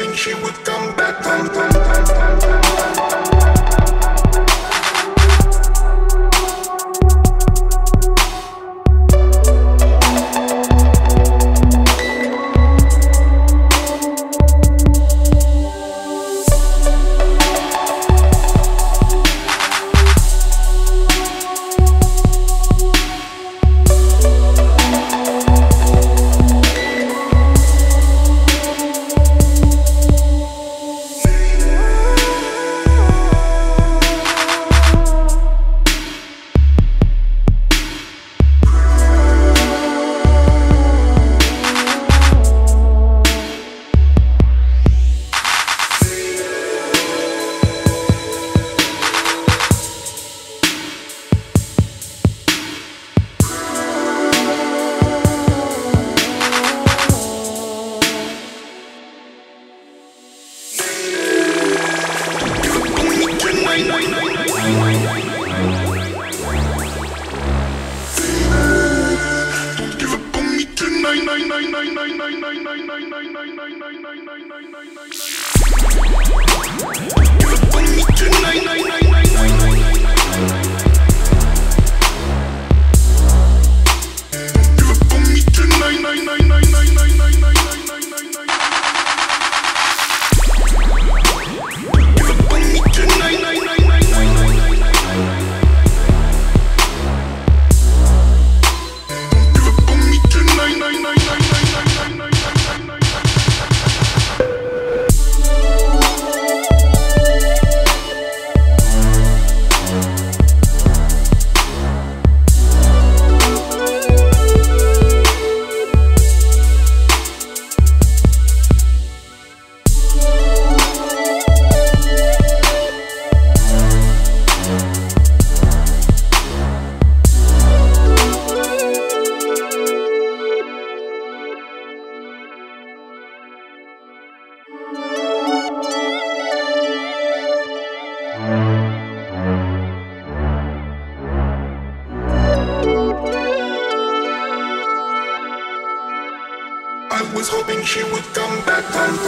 think she would come back. Come, come. ないないないないないないないないないない hoping she would come back home.